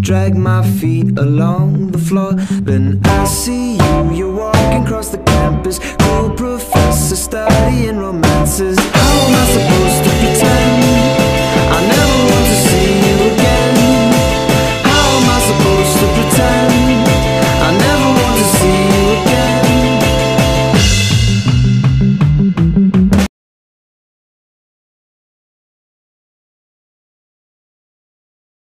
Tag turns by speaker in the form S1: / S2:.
S1: drag my feet along the floor. Then I see you,